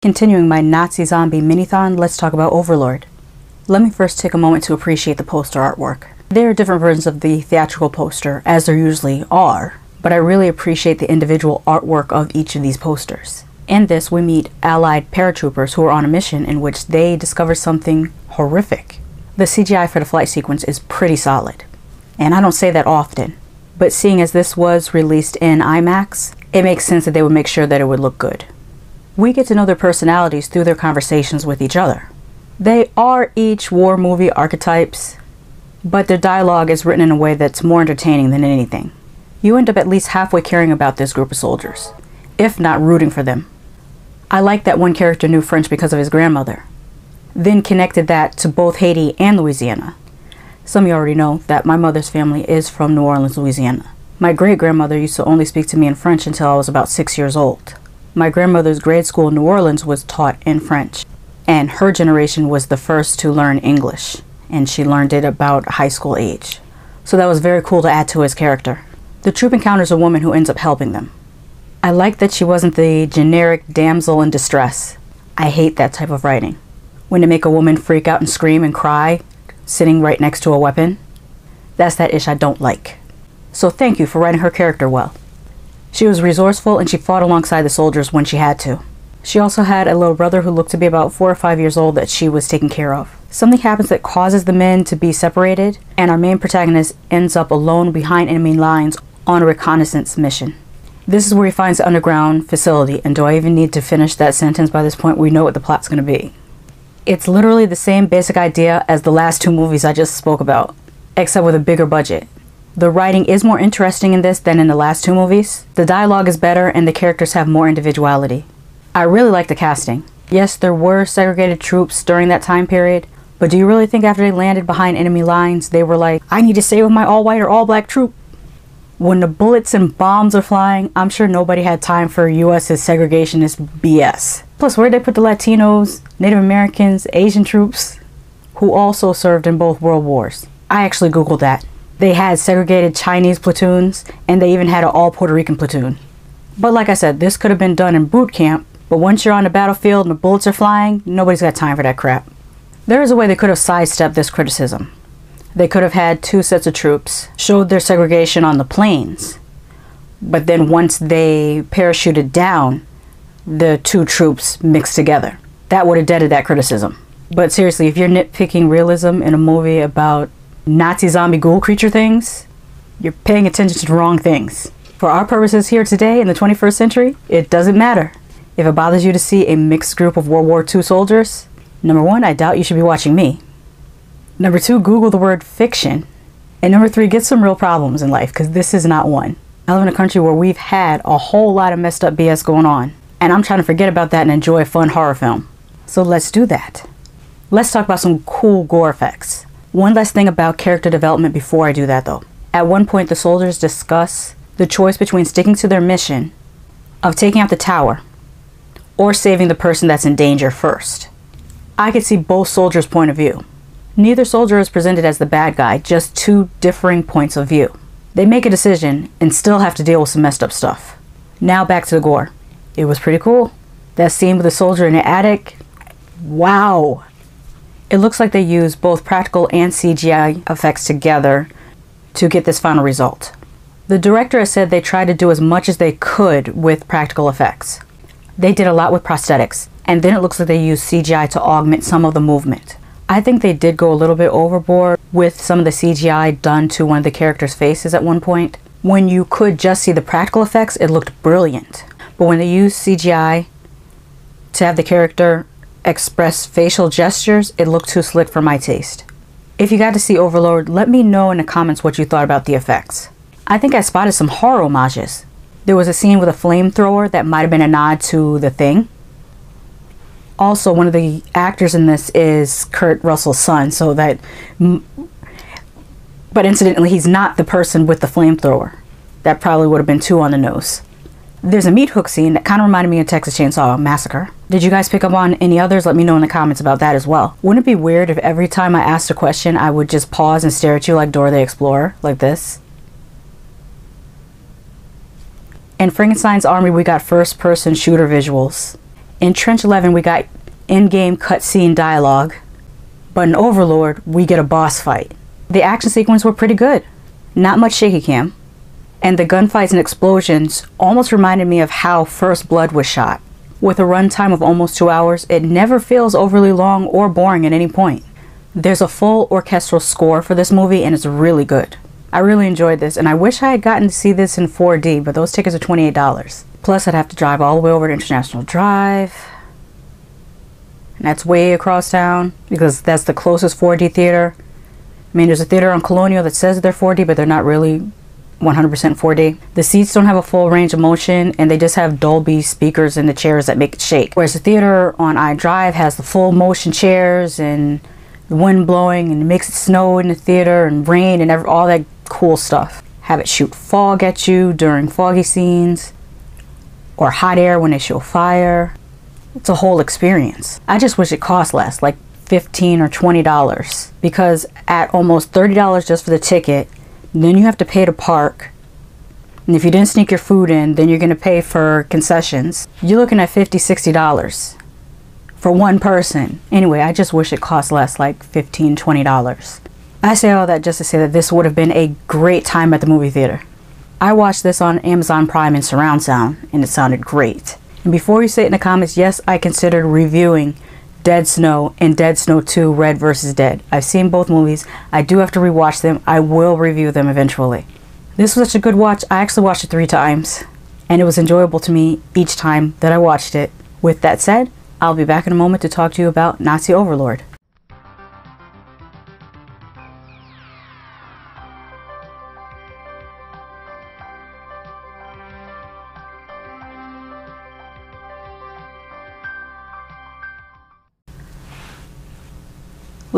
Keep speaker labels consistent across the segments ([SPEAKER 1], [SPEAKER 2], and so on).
[SPEAKER 1] Continuing my Nazi zombie minithon, let's talk about Overlord. Let me first take a moment to appreciate the poster artwork. There are different versions of the theatrical poster, as there usually are, but I really appreciate the individual artwork of each of these posters. In this, we meet Allied paratroopers who are on a mission in which they discover something horrific. The CGI for the flight sequence is pretty solid, and I don't say that often, but seeing as this was released in IMAX, it makes sense that they would make sure that it would look good we get to know their personalities through their conversations with each other. They are each war movie archetypes, but their dialogue is written in a way that's more entertaining than anything. You end up at least halfway caring about this group of soldiers, if not rooting for them. I like that one character knew French because of his grandmother, then connected that to both Haiti and Louisiana. Some of you already know that my mother's family is from New Orleans, Louisiana. My great grandmother used to only speak to me in French until I was about six years old. My grandmother's grade school in New Orleans was taught in French, and her generation was the first to learn English, and she learned it about high school age. So that was very cool to add to his character. The troop encounters a woman who ends up helping them. I like that she wasn't the generic damsel in distress. I hate that type of writing. When they make a woman freak out and scream and cry, sitting right next to a weapon, that's that ish I don't like. So thank you for writing her character well. She was resourceful and she fought alongside the soldiers when she had to. She also had a little brother who looked to be about four or five years old that she was taking care of. Something happens that causes the men to be separated, and our main protagonist ends up alone behind enemy lines on a reconnaissance mission. This is where he finds the underground facility, and do I even need to finish that sentence by this point? We know what the plot's going to be. It's literally the same basic idea as the last two movies I just spoke about, except with a bigger budget. The writing is more interesting in this than in the last two movies. The dialogue is better and the characters have more individuality. I really like the casting. Yes, there were segregated troops during that time period, but do you really think after they landed behind enemy lines, they were like, I need to stay with my all white or all black troop? When the bullets and bombs are flying, I'm sure nobody had time for US's segregationist BS. Plus, where'd they put the Latinos, Native Americans, Asian troops, who also served in both world wars? I actually Googled that. They had segregated Chinese platoons, and they even had an all Puerto Rican platoon. But like I said, this could have been done in boot camp, but once you're on the battlefield and the bullets are flying, nobody's got time for that crap. There is a way they could have sidestepped this criticism. They could have had two sets of troops, showed their segregation on the plains, but then once they parachuted down, the two troops mixed together. That would have deaded that criticism. But seriously, if you're nitpicking realism in a movie about Nazi zombie ghoul creature things, you're paying attention to the wrong things. For our purposes here today in the 21st century, it doesn't matter. If it bothers you to see a mixed group of World War II soldiers, number one, I doubt you should be watching me. Number two, Google the word fiction. And number three, get some real problems in life, because this is not one. I live in a country where we've had a whole lot of messed up BS going on, and I'm trying to forget about that and enjoy a fun horror film. So let's do that. Let's talk about some cool gore effects. One last thing about character development before I do that though. At one point, the soldiers discuss the choice between sticking to their mission of taking out the tower or saving the person that's in danger first. I could see both soldiers' point of view. Neither soldier is presented as the bad guy, just two differing points of view. They make a decision and still have to deal with some messed up stuff. Now back to the gore. It was pretty cool. That scene with the soldier in the attic, wow. It looks like they use both practical and CGI effects together to get this final result. The director has said they tried to do as much as they could with practical effects. They did a lot with prosthetics, and then it looks like they used CGI to augment some of the movement. I think they did go a little bit overboard with some of the CGI done to one of the characters' faces at one point. When you could just see the practical effects, it looked brilliant. But when they used CGI to have the character express facial gestures, it looked too slick for my taste. If you got to see Overlord, let me know in the comments what you thought about the effects. I think I spotted some horror homages. There was a scene with a flamethrower that might have been a nod to The Thing. Also, one of the actors in this is Kurt Russell's son, so that. But incidentally, he's not the person with the flamethrower. That probably would have been too on the nose. There's a meat hook scene that kind of reminded me of Texas Chainsaw Massacre. Did you guys pick up on any others? Let me know in the comments about that as well. Wouldn't it be weird if every time I asked a question, I would just pause and stare at you like Dora the Explorer, like this? In Frankenstein's Army, we got first person shooter visuals. In Trench 11, we got in game cutscene dialogue. But in Overlord, we get a boss fight. The action sequences were pretty good. Not much shaky cam and the gunfights and explosions almost reminded me of how First Blood was shot. With a runtime of almost two hours, it never feels overly long or boring at any point. There's a full orchestral score for this movie and it's really good. I really enjoyed this and I wish I had gotten to see this in 4D, but those tickets are $28. Plus, I'd have to drive all the way over to International Drive. And that's way across town because that's the closest 4D theater. I mean, there's a theater on Colonial that says they're 4D, but they're not really 100% 4D. The seats don't have a full range of motion and they just have Dolby speakers in the chairs that make it shake. Whereas the theater on iDrive has the full motion chairs and the wind blowing and it makes it snow in the theater and rain and all that cool stuff. Have it shoot fog at you during foggy scenes or hot air when they show fire. It's a whole experience. I just wish it cost less, like 15 or $20 because at almost $30 just for the ticket, then you have to pay to park. And if you didn't sneak your food in, then you're going to pay for concessions. You're looking at $50, $60 for one person. Anyway, I just wish it cost less, like $15, $20. I say all that just to say that this would have been a great time at the movie theater. I watched this on Amazon Prime in surround sound, and it sounded great. And before you say it in the comments, yes, I considered reviewing Dead Snow and Dead Snow 2 Red vs. Dead. I've seen both movies. I do have to rewatch them. I will review them eventually. This was such a good watch. I actually watched it three times, and it was enjoyable to me each time that I watched it. With that said, I'll be back in a moment to talk to you about Nazi Overlord.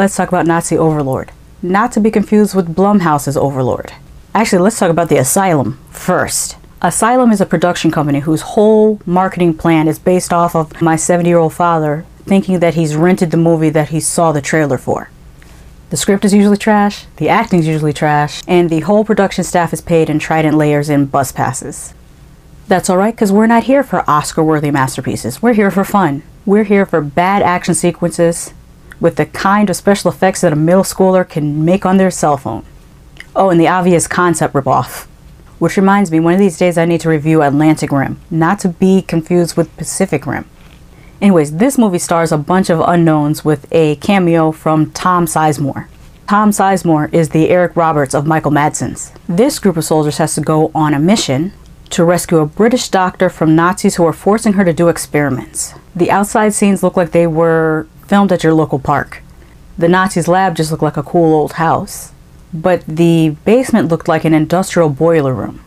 [SPEAKER 1] Let's talk about Nazi Overlord. Not to be confused with Blumhouse's Overlord. Actually, let's talk about the Asylum first. Asylum is a production company whose whole marketing plan is based off of my 70 year old father thinking that he's rented the movie that he saw the trailer for. The script is usually trash, the acting is usually trash, and the whole production staff is paid in Trident layers and bus passes. That's alright because we're not here for Oscar worthy masterpieces. We're here for fun. We're here for bad action sequences, with the kind of special effects that a middle schooler can make on their cell phone. Oh, and the obvious concept ripoff. Which reminds me, one of these days I need to review Atlantic Rim, not to be confused with Pacific Rim. Anyways, this movie stars a bunch of unknowns with a cameo from Tom Sizemore. Tom Sizemore is the Eric Roberts of Michael Madsen's. This group of soldiers has to go on a mission to rescue a British doctor from Nazis who are forcing her to do experiments. The outside scenes look like they were filmed at your local park. The Nazis' lab just looked like a cool old house, but the basement looked like an industrial boiler room.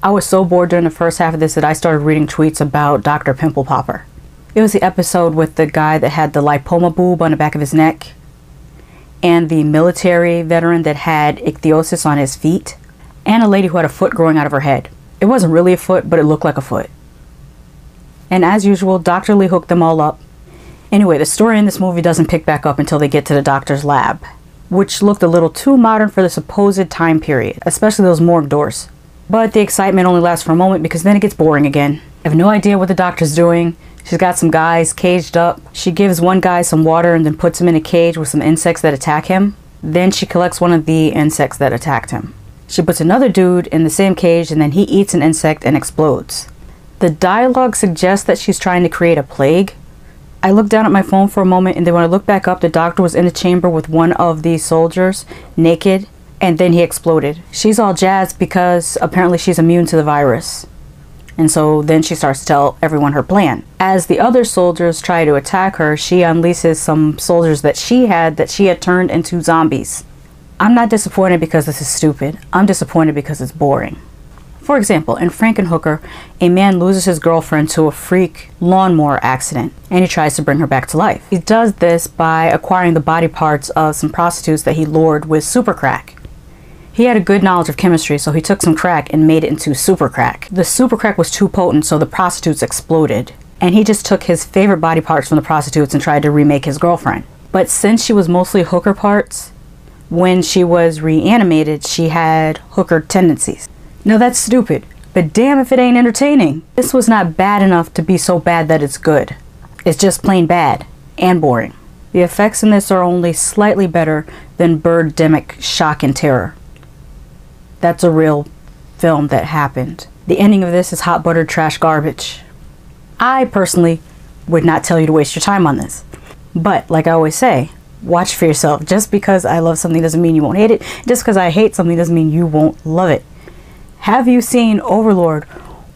[SPEAKER 1] I was so bored during the first half of this that I started reading tweets about Dr. Pimple Popper. It was the episode with the guy that had the lipoma boob on the back of his neck, and the military veteran that had ichthyosis on his feet, and a lady who had a foot growing out of her head. It wasn't really a foot, but it looked like a foot. And as usual, Dr. Lee hooked them all up Anyway, the story in this movie doesn't pick back up until they get to the doctor's lab, which looked a little too modern for the supposed time period, especially those morgue doors. But the excitement only lasts for a moment because then it gets boring again. I have no idea what the doctor's doing. She's got some guys caged up. She gives one guy some water and then puts him in a cage with some insects that attack him. Then she collects one of the insects that attacked him. She puts another dude in the same cage and then he eats an insect and explodes. The dialogue suggests that she's trying to create a plague. I looked down at my phone for a moment and then when I looked back up, the doctor was in the chamber with one of these soldiers, naked, and then he exploded. She's all jazzed because apparently she's immune to the virus. And so then she starts to tell everyone her plan. As the other soldiers try to attack her, she unleashes some soldiers that she had that she had turned into zombies. I'm not disappointed because this is stupid. I'm disappointed because it's boring. For example, in Frankenhooker, a man loses his girlfriend to a freak lawnmower accident and he tries to bring her back to life. He does this by acquiring the body parts of some prostitutes that he lured with super crack. He had a good knowledge of chemistry, so he took some crack and made it into super crack. The super crack was too potent, so the prostitutes exploded. And he just took his favorite body parts from the prostitutes and tried to remake his girlfriend. But since she was mostly hooker parts, when she was reanimated, she had hooker tendencies. Now that's stupid, but damn if it ain't entertaining. This was not bad enough to be so bad that it's good. It's just plain bad and boring. The effects in this are only slightly better than Birdemic Shock and Terror. That's a real film that happened. The ending of this is hot buttered trash garbage. I personally would not tell you to waste your time on this. But, like I always say, watch for yourself. Just because I love something doesn't mean you won't hate it. Just because I hate something doesn't mean you won't love it. Have you seen Overlord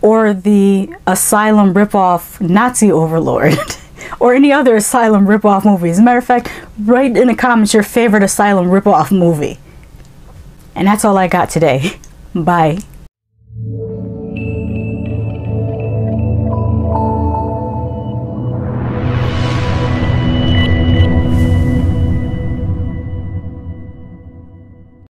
[SPEAKER 1] or the Asylum ripoff Nazi Overlord? or any other Asylum ripoff movies? As a matter of fact, write in the comments your favorite Asylum ripoff movie. And that's all I got today. Bye.